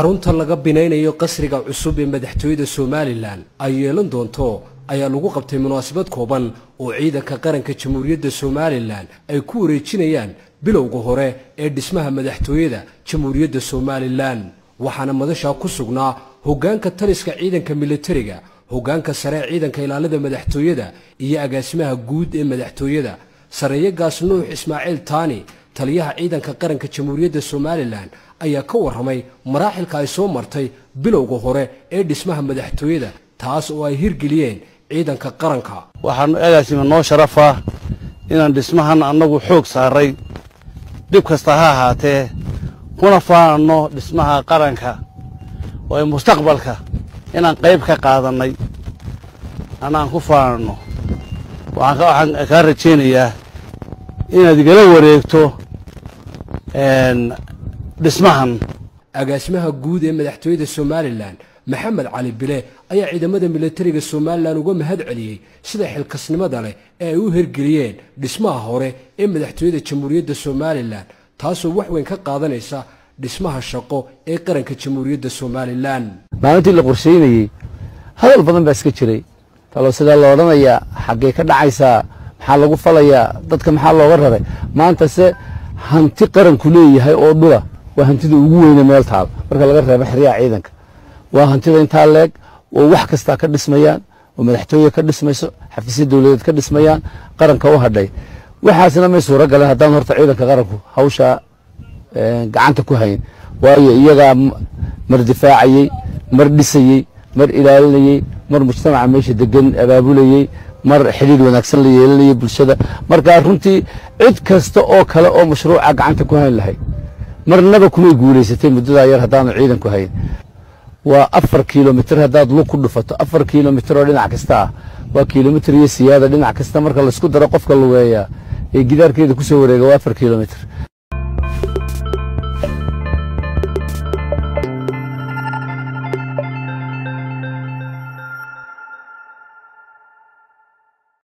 xarunta laga binaynayo qasriga cusub ee madaxtooyada somalilan ay yeelan doonto ayaa lagu qabtay munaasabad kooban oo ciidanka qaranka jamhuuriyadda somalilan ay ku wareejinayaan bilowga hore ee dhismaha madaxtooyada jamhuuriyadda somalilan waxaana madashaa ku sugnaa hoggaanka taliska ciidanka militariga hoggaanka sare ee ciidanka ilaalada madaxtooyada iyo agaasimaha guud ee madaxtooyada. Sareeyagaas nuux ismaaciil taani taliyaha ciidanka qaranka jamhuuriyadda somalilan ayaa ka warramay maraaxilka ay soo martay bilowga hore ee dhismaha madaxtooyada taas oo ay hirgeliyeen ciidanka qaranka. Waxaanu agaasima noo sharafaa inaan dhismahan annagu xoog saaray dhib kasta ha ahaatee kuna faananno dhismaha qaranka oo ay mustaqbalka inaan qayb ka qaadannay. Anaan ku faananno waxaan kaa rajaynayaa inaad igala wareegto dhismahan. Agaasimaha guud ee madaxtooyada somalilan maxamed cali bile ayaa ciidamada militariga somalilan uga mahad celiyey sida xilkasnimada leh ee ay u hirgeliyeen dhismaha hore ee madaxtooyada jamhuuriyadda somalilan taasoo wax weyn ka qaadanaysa dhismaha shaqo ee qaranka jamhuuriyadda somalilan. Maalintii la qorshaynayey hadal badan baa iska jiray. Talo sidaa la odhanayaa xaggee ka dhacaysaa maxaa lagu falayaa dadka maxaa looga raray? Maanta se hanti qaranku leeyahay oo dhula waa hantida ugu weyne meel taal. Marka laga reebo xeryaha ciidanka waa hantida intaa leeg oo wax kastaa ka dhismayaan oo madaxtooye ka dhismayso xafiisya dowladeed ka dhismayaan qaranka u hadhay. Waxaasna may suuro galeen haddaan horta ciidanka qaranku hawshaa gacanta ku hayn. Waayo iyagaa mar difaacayey mar dhisayey mar ilaalinayey mar mujtamaca meesha degan abaabulayey mar xidhiir wanaagsan la yeelanayay bulshada. Markaa runtii cid kasta oo kale oo mashruuca gacanta ku hayn lahayd marnaba kumay guulaysatay muddadaa yar haddaanu ciidanku hayn. Waa afar kilomitr haddaad lug ku dhufato afar kilomitr oo dhinac kasta ah. Waa kilomitr iyo siyaada dhinac kasta marka laysku daro qofka lugeeyaa ee gidaarkeeda ku soo wareega waa afar kilomitr